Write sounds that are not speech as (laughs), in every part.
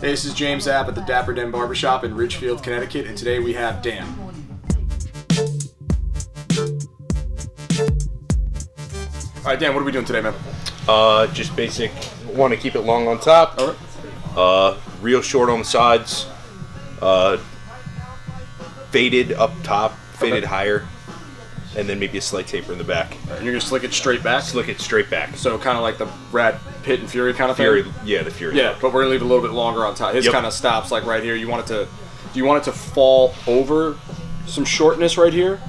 Hey, this is James Zap at the Dapper Den Barbershop in Ridgefield, Connecticut, and today we have Dan. All right, Dan, what are we doing today, man? Uh, just basic. Want to keep it long on top. All right. Uh, real short on the sides. Uh, faded up top, faded Okay. higher, and then maybe a slight taper in the back. And you're gonna slick it straight back, Slick it straight back. so kind of like the Brad Pitt and Fury kind of Fury, thing. yeah, the Fury. Yeah, but we're gonna leave it a little bit longer on top. His Yep. kind of stops like right here. You want it to, do you want it to fall over some shortness right here?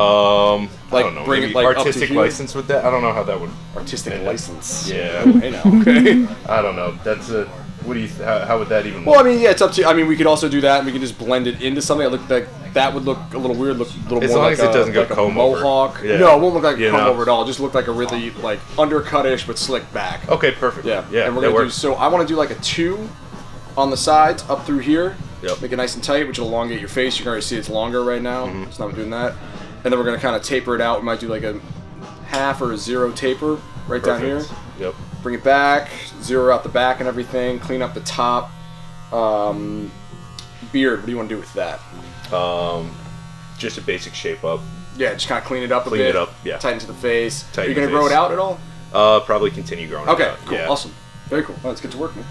Um, Like, I don't know. bring it, like, artistic license with that. I don't know how that would. Artistic Yeah. license. Yeah. Hey now, okay. I don't know. That's a. What do you? Th- how, how would that even? Well, I mean, yeah, it's up to. You. I mean, we could also do that, and we can just blend it into something. That look like that would look a little weird. Look a little As more long like as it a, doesn't go like a comb over. mohawk. Yeah. No, it won't look like a You comb know? over at all. Just look like a really like undercutish but slick back. okay, perfect. Yeah, yeah. And we're gonna do. So I want to do like a two on the sides up through here. Yep. Make it nice and tight, which will elongate your face. You can already see it's longer right now. Mm-hmm. It's not doing that. And then we're gonna kind of taper it out. We might do like a half or a zero taper right down here. Yep. bring it back, zero out the back and everything, clean up the top. Um, beard, what do you want to do with that? Um, just a basic shape up. Yeah, just kind of clean it up a Clean bit. it up, yeah. Tighten to the face. Tighten Are you the gonna grow it out at all? Uh, probably continue growing. it Okay, cool, Yeah. awesome, very cool. Well, let's get to work, man.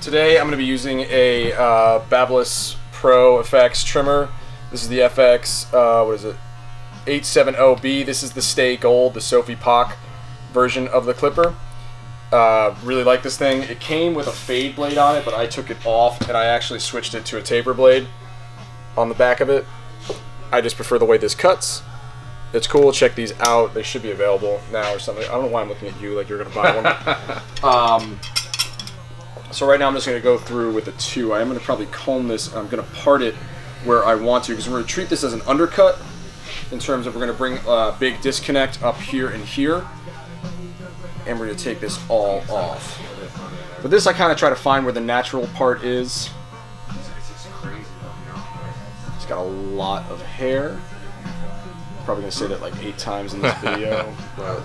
Today I'm gonna be using a uh, Babyliss Pro FX trimmer. This is the FX. Uh, what is it? 870B. This is the Stay Gold, the Sophie Pock version of the clipper. Uh, really like this thing. It came with a fade blade on it, but I took it off and I actually switched it to a taper blade on the back of it. I just prefer the way this cuts. It's cool. Check these out. They should be available now or something. I don't know why I'm looking at you like you're gonna buy one. (laughs) um, so right now I'm just gonna go through with a two. I am gonna probably comb this. I'm gonna part it where I want to because we're gonna treat this as an undercut in terms of we're gonna bring a big disconnect up here and here and we're gonna take this all off. But this I kind of try to find where the natural part is. It's got a lot of hair. Probably gonna say that like eight times in this (laughs) video, but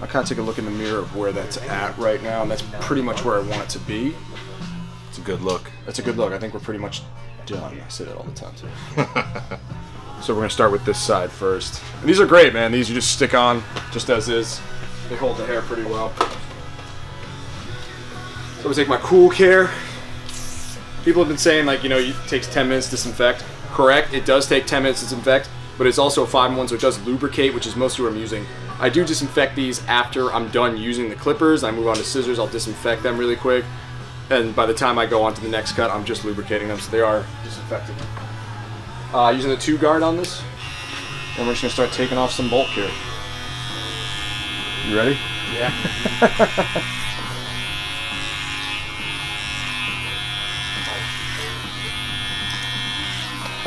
I kind of take a look in the mirror of where that's at right now, and that's pretty much where I want it to be. It's a good look. That's a good look. I think we're pretty much done. I say that all the time too. (laughs) so we're gonna start with this side first. And these are great, man. These you just stick on just as is. They hold the hair pretty well. So we take my Cool Care. People have been saying like you know it takes 10 minutes to disinfect. Correct. It does take 10 minutes to disinfect, but it's also a 5 in 1, so it does lubricate, which is mostly what I'm using. I do disinfect these after I'm done using the clippers. I move on to scissors. I'll disinfect them really quick and by the time I go on to the next cut, I'm just lubricating them, so they are disinfected. Uh, using the two guard on this, and we're just gonna start taking off some bulk here. You ready? Yeah. (laughs)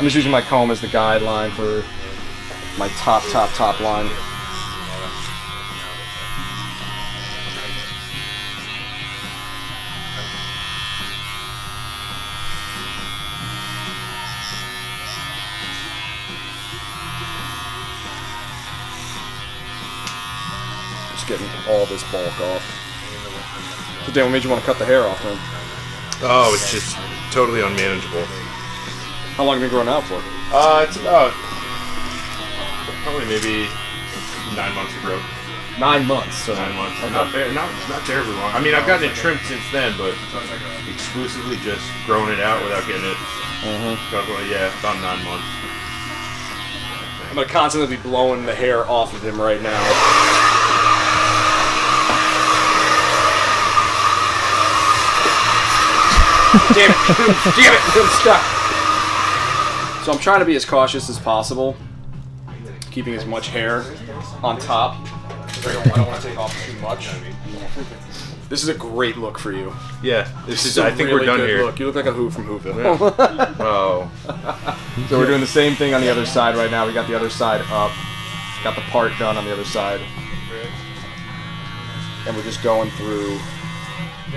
I'm just using my comb as the guideline for my top, top, top line. Just getting all this bulk off. So Dan, what made you want to cut the hair off then? Oh, it's just totally unmanageable. How long have you been growing out for? Uh, it's about probably maybe nine months of growth. Nine months. So Nine months. Not, fair- not not terribly long. I mean, I've gotten it trimmed since then, but exclusively just growing it out without getting it. Got one- Yeah, about nine months. I'm gonna constantly be blowing the hair off of him right now. (laughs) Damn it! Damn it! I'm stuck. So I'm trying to be as cautious as possible, keeping as much hair on top. I don't, I don't want to take off too much. This is a great look for you. Yeah, this is. I think really we're done good here. Look. You look like a Who from Whoville. Oh, (laughs) So we're doing the same thing on the other side right now. We got the other side up. Got the part done on the other side. And we're just going through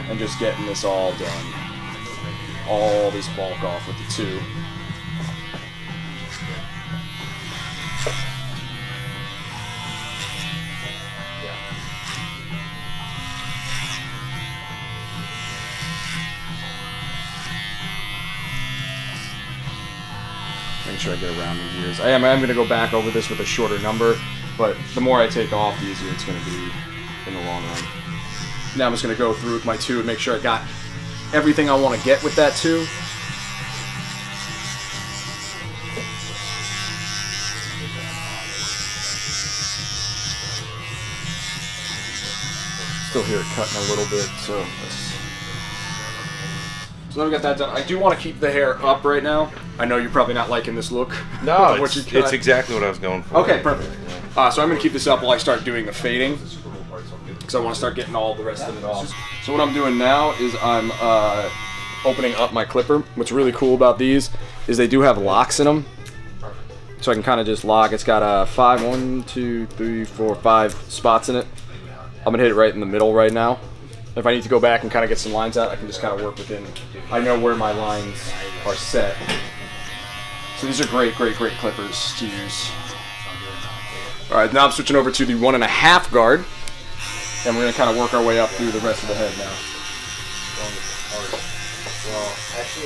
and just getting this all done. All this bulk off with the two. Sure I get around the ears. I am I'm going to go back over this with a shorter number, but the more I take off, the easier it's going to be in the long run. Now I'm just going to go through with my two and make sure I got everything I want to get with that two. Still hear it cutting a little bit, so so now we got that done. I do want to keep the hair up right now. I know you're probably not liking this look. (laughs) No, it's, it's exactly what I was going for. Okay, perfect. Uh, so I'm going to keep this up while I start doing the fading. Because I want to start getting all the rest of it off. So what I'm doing now is I'm uh, opening up my clipper. What's really cool about these is they do have locks in them. So I can kind of just lock. It's got uh, five, one, two, three, four, five spots in it. I'm going to hit it right in the middle right now. If I need to go back and kind of get some lines out, I can just kind of work within. I know where my lines are set. So these are great, great, great clippers to use. All right, now I'm switching over to the one and a half guard, and we're gonna kind of work our way up through the rest of the head now.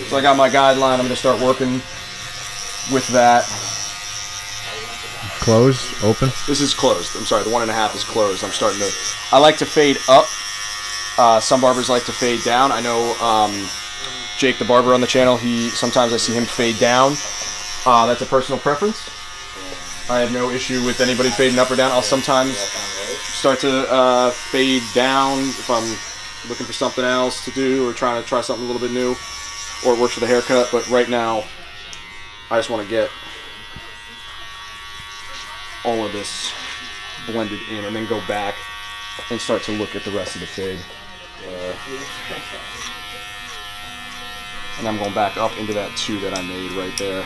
So I got my guideline. I'm gonna start working with that. Closed, open. This is closed. I'm sorry, the one and a half is closed. I'm starting to. I like to fade up. Uh, some barbers like to fade down. I know um, Jake the barber on the channel. He sometimes I see him fade down. Uh, that's a personal preference. I have no issue with anybody fading up or down. I'll sometimes start to uh, fade down if I'm looking for something else to do or trying to try something a little bit new, or it works for the haircut. But right now, I just want to get all of this blended in and then go back and start to look at the rest of the fade. Uh, (laughs) and I'm going back up into that two that I made right there.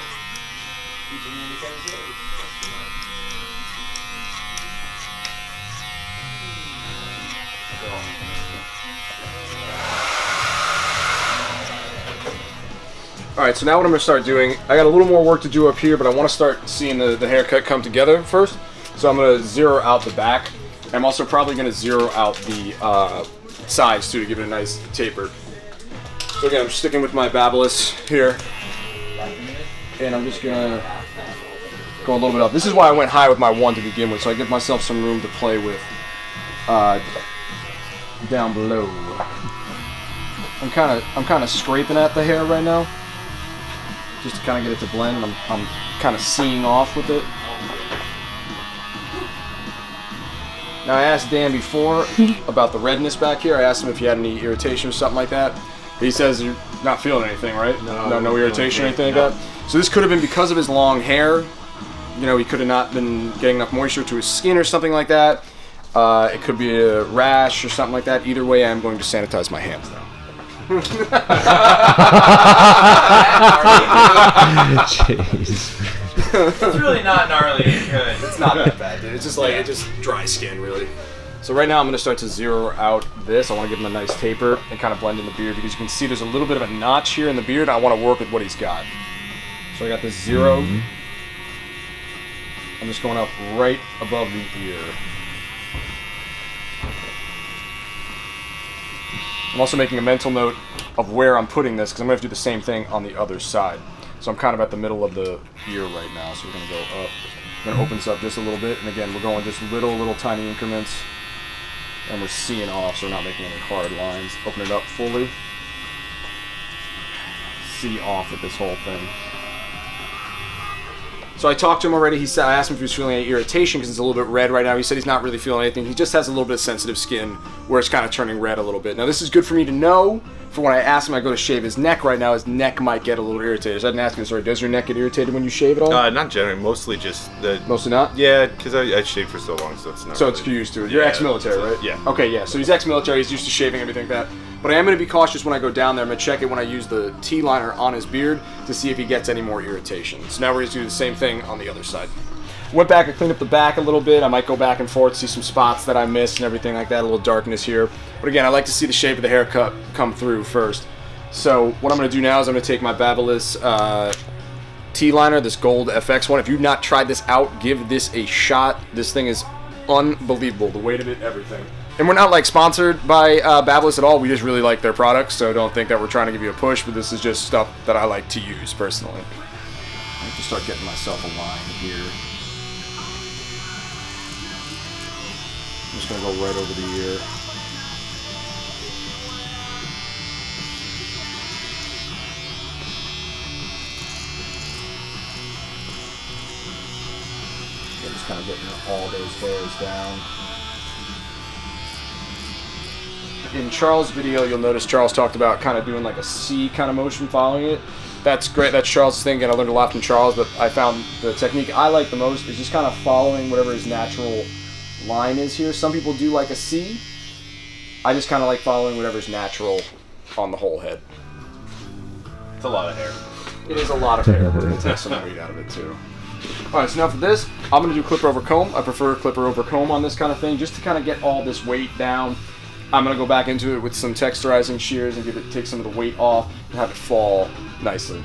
All right, so now what I'm gonna start doing, I got a little more work to do up here, but I wanna start seeing the, the haircut come together first. So I'm gonna zero out the back. I'm also probably gonna zero out the uh, sides too to give it a nice taper. So again, I'm sticking with my Babyliss here. And I'm just gonna go a little bit up. This is why I went high with my one to begin with, so I give myself some room to play with uh, down below. I'm kind of I'm kind of scraping at the hair right now, just to kind of get it to blend. I'm I'm kind of seeing off with it. Now I asked Dan before (laughs) about the redness back here. I asked him if he had any irritation or something like that. He says you're not feeling anything, right? No, no, no irritation or anything great. like that. So this could have been because of his long hair. You know, he could have not been getting enough moisture to his skin or something like that. Uh, it could be a rash or something like that. Either way, I'm going to sanitize my hands now. Jeez. It's really not gnarly. It's not that bad, dude. It's just like it's just dry skin, really. So right now I'm going to start to zero out this. I want to give him a nice taper and kind of blend in the beard because you can see there's a little bit of a notch here in the beard. I want to work with what he's got. So I got this 0 I'm just going up right above the ear. I'm also making a mental note of where I'm putting this because I'm going to have to do the same thing on the other side. So I'm kind of at the middle of the ear right now. So we're going to go up. Then it opens up just a little bit. And again, we're going just little, little tiny increments. And we're seeing off, so we're not making any hard lines. Open it up fully. See off with this whole thing. So I talked to him already. He said I asked him if he was feeling any irritation because it's a little bit red right now. He said he's not really feeling anything. He just has a little bit of sensitive skin where it's kind of turning red a little bit. Now this is good for me to know. For when I ask him, I go to shave his neck right now. His neck might get a little irritated. So I didn't ask him. Sorry, does your neck get irritated when you shave at all? Uh, not generally, mostly just the. Mostly not. Yeah, because I, I shaved for so long, so it's not. So it's used to it. You're Yeah, ex-military, right? yeah. Okay, yeah. So he's ex-military. He's used to shaving everything like that. But I am going to be cautious when I go down there. I'm going to check it when I use the T-liner on his beard to see if he gets any more irritation. So now we're going to do the same thing on the other side. Went back and cleaned up the back a little bit. I might go back and forth, see some spots that I missed and everything like that. A little darkness here. But again, I like to see the shape of the haircut come through first. So what I'm going to do now is I'm going to take my Babyliss uh, T-liner, this gold FX one. If you've not tried this out, give this a shot. This thing is unbelievable. The weight of it, everything. And we're not like sponsored by uh, at all. We just really like their products, so don't think that we're trying to give you a push. But this is just stuff that I like to use personally. I have to start getting myself a line here. I'm just gonna go right over the ear. Yeah, just kind of getting all those hairs down. In Charles' video, you'll notice Charles talked about kind of doing like a C kind of motion following it. That's great. That's Charles' thing, and I learned a lot from Charles. But I found the technique I like the most is just kind of following whatever his natural line is here. Some people do like a C. I just kind of like following whatever's natural on the whole head. It's a lot of hair. It is a lot of hair. We're gonna take some weight out of it too. All right, so now for this, I'm gonna do clipper over comb. I prefer clipper over comb on this kind of thing, just to kind of get all this weight down. I'm gonna go back into it with some texturizing shears and give it take some of the weight off and have it fall nicely.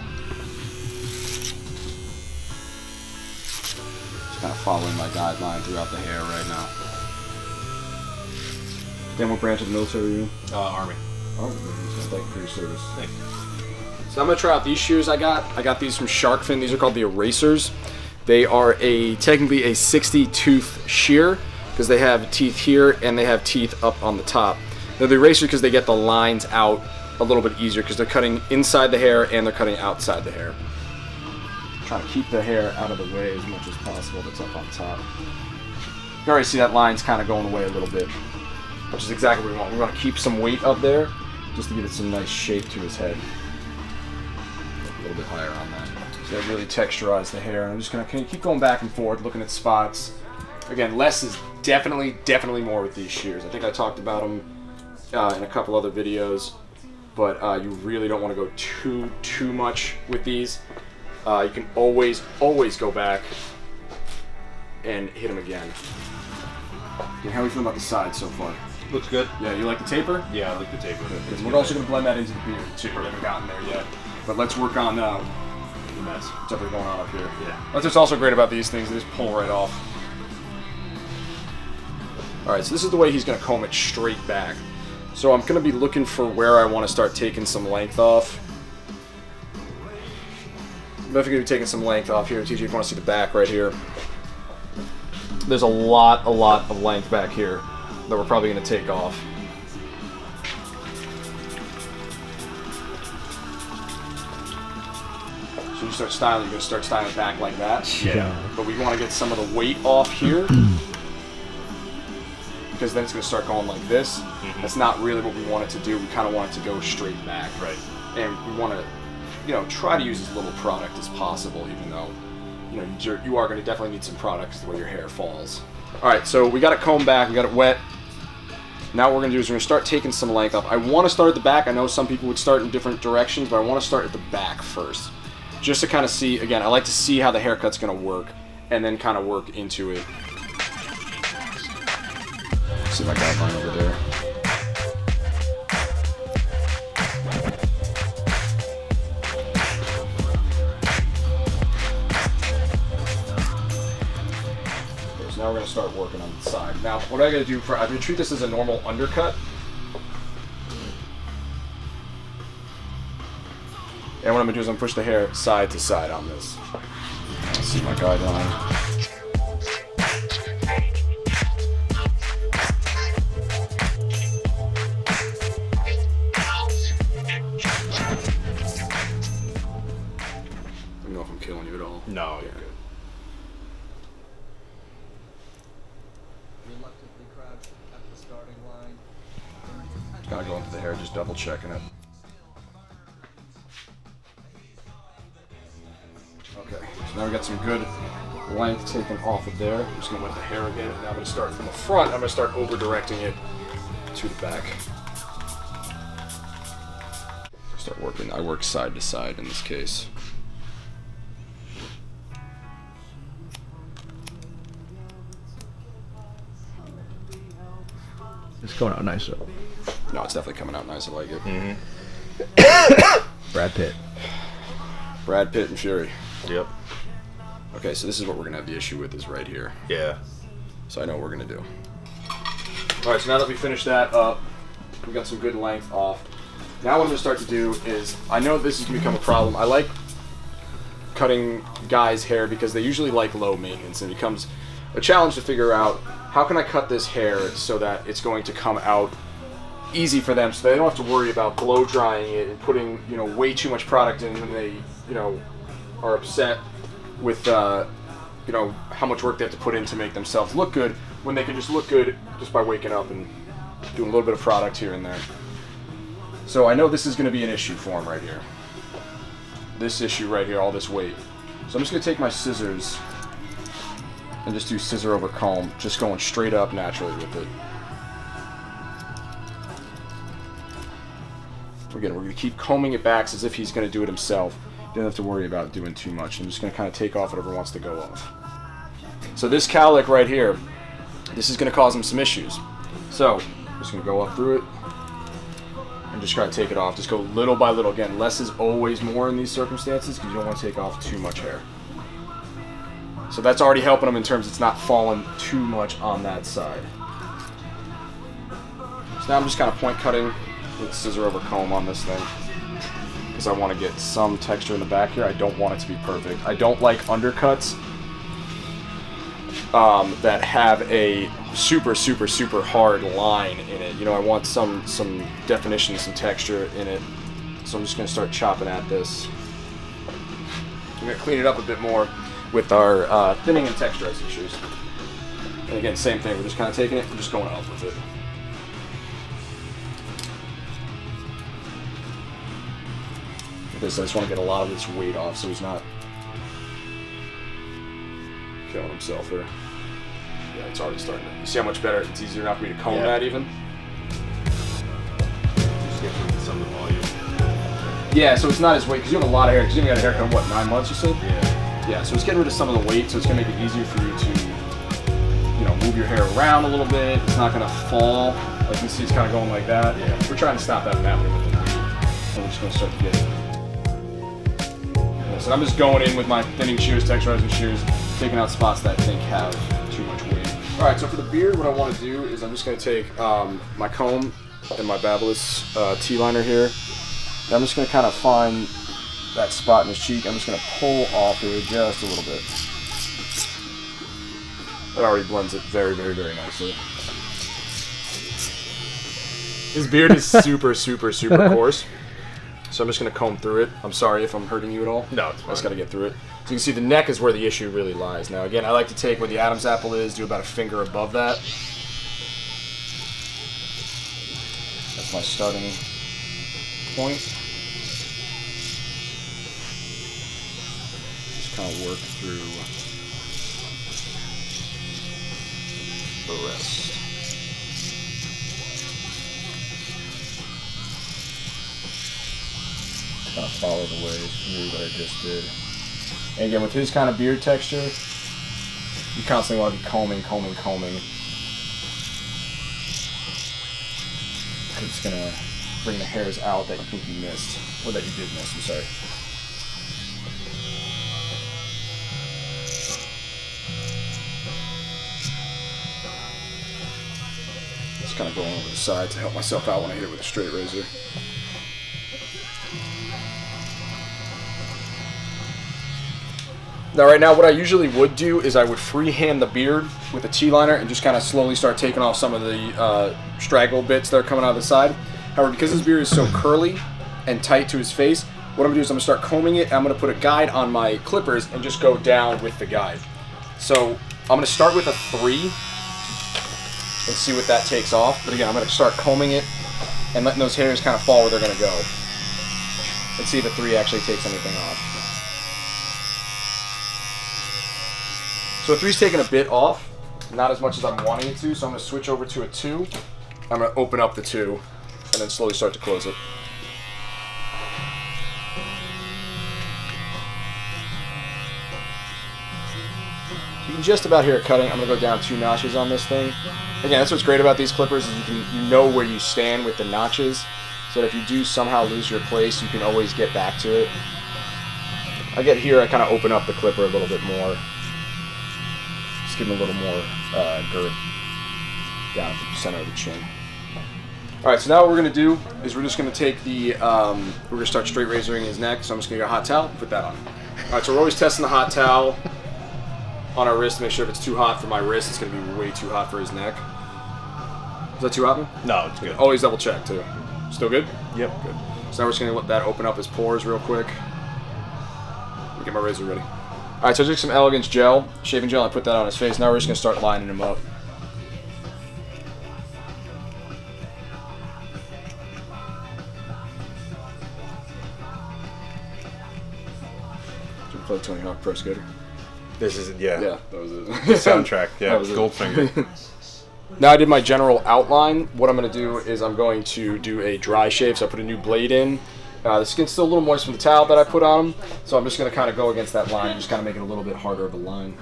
Just kind of following my guideline throughout the hair right now. Dan, what branch of the military are you? Uh, army. Oh, thank you for your service. Thank you. So I'm gonna try out these shears I got. I got these from Sharkfin. These are called the Erasers. They are a technically a 60 tooth shear because they have teeth here and they have teeth up on the top. They're the Erasers because they get the lines out a little bit easier because they're cutting inside the hair and they're cutting outside the hair. Trying to keep the hair out of the way as much as possible that's up on top. You already see that line's kind of going away a little bit, which is exactly what we want. We want to keep some weight up there just to give it some nice shape to his head a little bit higher on that. So that really texturized the hair. And I'm just gonna keep going back and forth, looking at spots. Again, less is definitely, definitely more with these shears. I think I talked about them uh, in a couple other videos, but uh, you really don't want to go too, too much with these. Uh, you can always, always go back and hit them again. Okay, how are we feeling about the side so far? Looks good. Yeah, you like the taper? Yeah, I like the taper. Because we're also going to blend that into the beard too. We haven't gotten there yet. But let's work on uh, the mess. what's going on up here. Yeah. That's what's also great about these things. They just pull right off. Alright, so this is the way he's going to comb it straight back. So I'm going to be looking for where I want to start taking some length off. I'm definitely going to be taking some length off here. TJ, if you want to see the back right here. There's a lot, a lot of length back here that we're probably going to take off. So you start styling, you're going to start styling back like that. Yeah. But we want to get some of the weight off here. (clears throat) because then it's going to start going like this. Mm-hmm. That's not really what we want it to do. We kind of want it to go straight back. Right. And we want to, you know, try to use as little product as possible, even though, you know, you're, you are going to definitely need some product 'cause the way your hair falls. All right, so we got it combed back. We got it wet. Now what we're going to do is we're going to start taking some length off. I want to start at the back. I know some people would start in different directions, but I want to start at the back first. Just to kind of see, again, I like to see how the haircut's going to work and then kind of work into it. See my guideline over there. Okay, so now we're going to start working on the side. Now, what I got to do for, I'm going to treat this as a normal undercut. And what I'm going to do is I'm gonna push the hair side to side on this. See my guideline. Checking it. Okay, so now we got some good length taken off of there. I'm just gonna wet the hair again, now I'm gonna start from the front. I'm gonna start over directing it to the back. Start working. I work side to side in this case. It's going out nice though. No, it's definitely coming out nice. I like it. Mm-hmm. (coughs) Brad Pitt. Brad Pitt and Fury. Yep. Okay, so this is what we're gonna have the issue with is right here. Yeah. So I know what we're gonna do. All right, so now that we finished that up, we got some good length off. Now what I'm gonna start to do is, I know this is gonna become a problem. I like cutting guys' hair because they usually like low maintenance, and it becomes a challenge to figure out how can I cut this hair so that it's going to come out easy for them, so they don't have to worry about blow drying it and putting you know way too much product in when they you know are upset with uh, you know how much work they have to put in to make themselves look good when they can just look good just by waking up and doing a little bit of product here and there. So I know this is going to be an issue for them right here. This issue right here, all this weight. So I'm just going to take my scissors and just do scissor over comb, just going straight up naturally with it. Again, we're going to keep combing it back as if he's going to do it himself. He doesn't have to worry about doing too much. I'm just going to kind of take off whatever wants to go off. So this cowlick right here, this is going to cause him some issues. So, I'm just going to go up through it and just try to take it off. Just go little by little. Again, less is always more in these circumstances because you don't want to take off too much hair. So that's already helping him in terms it's not falling too much on that side. So now I'm just kind of point cutting with scissor over comb on this thing because I want to get some texture in the back here. I don't want it to be perfect. I don't like undercuts um, that have a super, super, super hard line in it. You know, I want some some definition, some texture in it. So I'm just going to start chopping at this. I'm going to clean it up a bit more with our uh, thinning and texturizing shears. And again, same thing. We're just kind of taking it and just going up with it. This, I just want to get a lot of this weight off so he's not killing himself there. Yeah, it's already starting to. You see how much better? It's easier now for me to comb Yeah. that even. Just get some of the volume. Yeah, so it's not as weight because you have a lot of hair. Because you only got a haircut in what nine months, you said? Yeah. Yeah, so it's getting rid of some of the weight, so it's gonna make it easier for you to, you know, move your hair around a little bit. It's not gonna fall. Like you see, it's kind of going like that. Yeah. We're trying to stop that from happening with the weed. We're just gonna start to get it. Yeah, so I'm just going in with my thinning shears, texturizing shears, taking out spots that I think have too much weight. All right, so for the beard, what I want to do is I'm just gonna take um, my comb and my Babyliss uh, T-liner here. And I'm just gonna kind of find that spot in his cheek. I'm just gonna pull off here just a little bit. That already blends it very, very, very nicely. His beard is super, super, super (laughs) coarse. So I'm just gonna comb through it. I'm sorry if I'm hurting you at all. No, it's I just gotta get through it. So you can see the neck is where the issue really lies. Now again, I like to take where the Adam's apple is, do about a finger above that. That's my starting point. Just kind of work through follow the way through that I just did. And again, with his kind of beard texture, you constantly want to be combing, combing, combing. It's gonna bring the hairs out that you think you missed, or that you did miss. I'm sorry. Just kind of going over the side to help myself out when I hit it with a straight razor. Now, right now, what I usually would do is I would freehand the beard with a T-liner and just kind of slowly start taking off some of the uh, straggle bits that are coming out of the side. However, because his beard is so curly and tight to his face, what I'm gonna do is I'm gonna start combing it. I'm gonna put a guide on my clippers and just go down with the guide. So I'm gonna start with a three and see what that takes off. But again, I'm gonna start combing it and letting those hairs kind of fall where they're gonna go, and see if a three actually takes anything off. So three's taking a bit off, not as much as I'm wanting it to, so I'm gonna switch over to a two. I'm gonna open up the two, and then slowly start to close it. You can just about hear it cutting. I'm gonna go down two notches on this thing. Again, that's what's great about these clippers is you can you know where you stand with the notches, so that if you do somehow lose your place, you can always get back to it. I get here, I kind of open up the clipper a little bit more. Give him a little more uh, girth down at the center of the chin. All right, so now what we're gonna do is we're just gonna take the, um, we're gonna start straight razoring his neck. So I'm just gonna get a hot towel, put that on. All right, so we're always testing the hot towel (laughs) on our wrist to make sure if it's too hot for my wrist, it's going to be way too hot for his neck. Is that too hot, man? No, it's good. Always double check, too. Still good? Yep. Good. So now we're just going to let that open up his pores real quick. Get my razor ready. All right, so I took some Elegance gel, shaving gel, I put that on his face. Now we're just going to start lining him up. Did you play Tony Hawk Pro Skater? This is yeah. Yeah, that was it. The Soundtrack. Yeah. (laughs) Goldfinger. (laughs) Now I did my general outline. What I'm going to do is I'm going to do a dry shave. So I put a new blade in. Uh, the skin's still a little moist from the towel that I put on them, So I'm just going to kind of go against that line, just kind of make it a little bit harder of a line.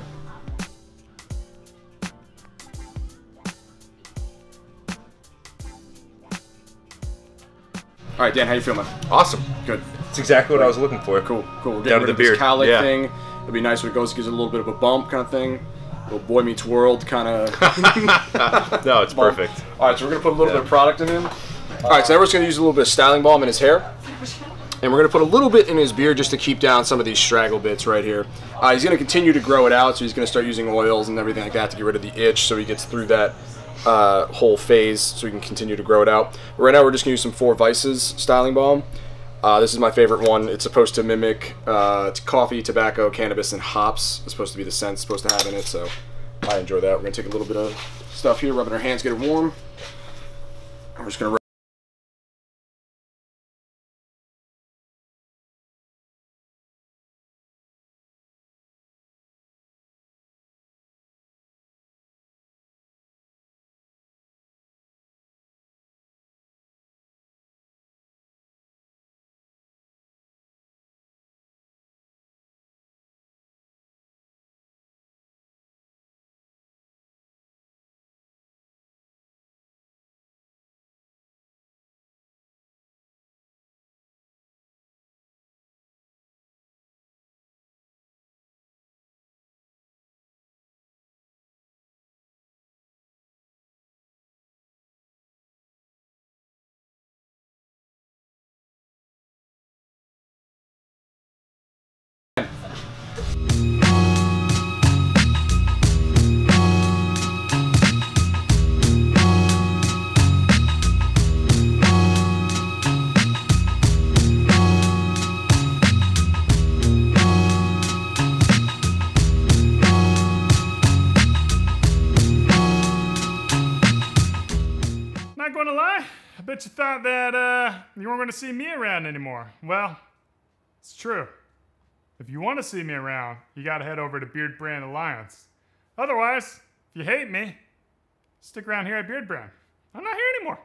All right, Dan, how you feeling? awesome. Good. That's exactly what I was looking for. Cool, cool. We're Down to the beard. cowlick Yeah. thing. It'd be nice when it goes, gives it a little bit of a bump kind of thing. Little boy meets world kind of. (laughs) No, it's perfect. All right, so we're gonna put a little Yeah. bit of product in him. All right, so now we're just gonna use a little bit of styling balm in his hair, and we're gonna put a little bit in his beard just to keep down some of these straggle bits right here. Uh, he's gonna continue to grow it out, so he's gonna start using oils and everything like that to get rid of the itch, so he gets through that uh, whole phase, so he can continue to grow it out. But right now, we're just gonna use some Four Vices styling balm. Uh, this is my favorite one. It's supposed to mimic uh, coffee, tobacco, cannabis, and hops. It's supposed to be the scent it's supposed to have in it, so I enjoy that. We're gonna take a little bit of stuff here, rubbing our hands, get it warm. I'm just going to bet you thought that uh, you weren't going to see me around anymore. Well, it's true. If you want to see me around, you got to head over to Beardbrand Alliance. Otherwise, if you hate me, stick around here at Beardbrand. I'm not here anymore.